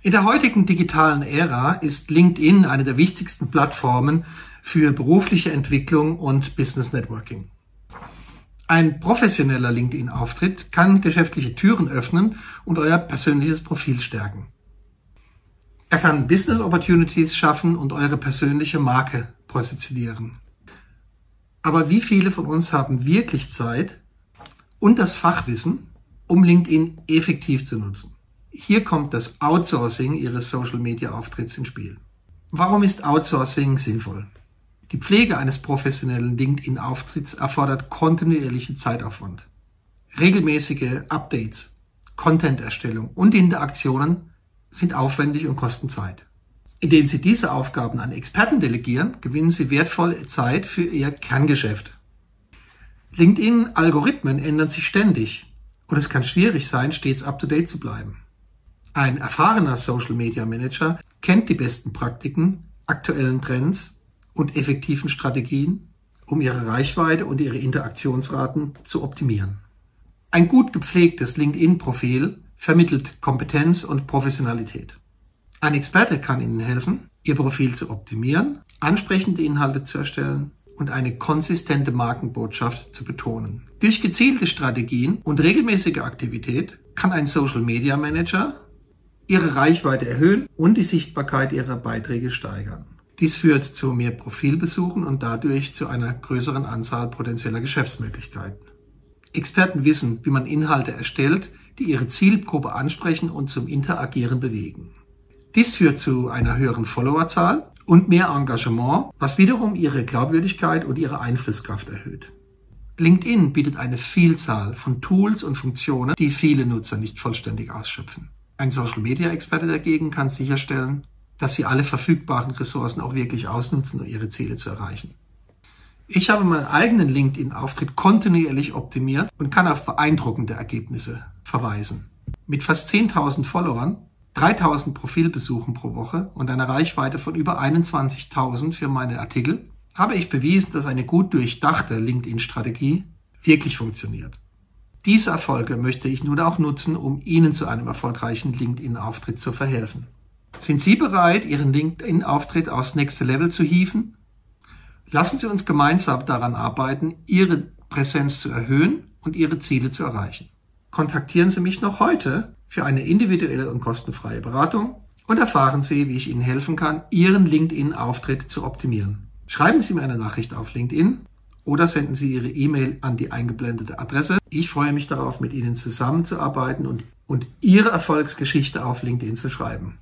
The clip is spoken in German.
In der heutigen digitalen Ära ist LinkedIn eine der wichtigsten Plattformen für berufliche Entwicklung und Business Networking. Ein professioneller LinkedIn-Auftritt kann geschäftliche Türen öffnen und euer persönliches Profil stärken. Er kann Business Opportunities schaffen und eure persönliche Marke positionieren. Aber wie viele von uns haben wirklich Zeit und das Fachwissen, um LinkedIn effektiv zu nutzen? Hier kommt das Outsourcing Ihres Social-Media-Auftritts ins Spiel. Warum ist Outsourcing sinnvoll? Die Pflege eines professionellen LinkedIn-Auftritts erfordert kontinuierlichen Zeitaufwand. Regelmäßige Updates, Content-Erstellung und Interaktionen sind aufwendig und kosten Zeit. Indem Sie diese Aufgaben an Experten delegieren, gewinnen Sie wertvolle Zeit für Ihr Kerngeschäft. LinkedIn-Algorithmen ändern sich ständig und es kann schwierig sein, stets up-to-date zu bleiben. Ein erfahrener Social Media Manager kennt die besten Praktiken, aktuellen Trends und effektiven Strategien, um ihre Reichweite und ihre Interaktionsraten zu optimieren. Ein gut gepflegtes LinkedIn-Profil vermittelt Kompetenz und Professionalität. Ein Experte kann Ihnen helfen, Ihr Profil zu optimieren, ansprechende Inhalte zu erstellen und eine konsistente Markenbotschaft zu betonen. Durch gezielte Strategien und regelmäßige Aktivität kann ein Social Media Manager ihre Reichweite erhöhen und die Sichtbarkeit ihrer Beiträge steigern. Dies führt zu mehr Profilbesuchen und dadurch zu einer größeren Anzahl potenzieller Geschäftsmöglichkeiten. Experten wissen, wie man Inhalte erstellt, die ihre Zielgruppe ansprechen und zum Interagieren bewegen. Dies führt zu einer höheren Followerzahl und mehr Engagement, was wiederum ihre Glaubwürdigkeit und ihre Einflusskraft erhöht. LinkedIn bietet eine Vielzahl von Tools und Funktionen, die viele Nutzer nicht vollständig ausschöpfen. Ein Social-Media-Experte dagegen kann sicherstellen, dass Sie alle verfügbaren Ressourcen auch wirklich ausnutzen, um Ihre Ziele zu erreichen. Ich habe meinen eigenen LinkedIn-Auftritt kontinuierlich optimiert und kann auf beeindruckende Ergebnisse verweisen. Mit fast 10.000 Followern, 3.000 Profilbesuchen pro Woche und einer Reichweite von über 21.000 für meine Artikel habe ich bewiesen, dass eine gut durchdachte LinkedIn-Strategie wirklich funktioniert. Diese Erfolge möchte ich nun auch nutzen, um Ihnen zu einem erfolgreichen LinkedIn-Auftritt zu verhelfen. Sind Sie bereit, Ihren LinkedIn-Auftritt aufs nächste Level zu hieven? Lassen Sie uns gemeinsam daran arbeiten, Ihre Präsenz zu erhöhen und Ihre Ziele zu erreichen. Kontaktieren Sie mich noch heute für eine individuelle und kostenfreie Beratung und erfahren Sie, wie ich Ihnen helfen kann, Ihren LinkedIn-Auftritt zu optimieren. Schreiben Sie mir eine Nachricht auf LinkedIn oder senden Sie Ihre E-Mail an die eingeblendete Adresse. Ich freue mich darauf, mit Ihnen zusammenzuarbeiten und, und Ihre Erfolgsgeschichte auf LinkedIn zu schreiben.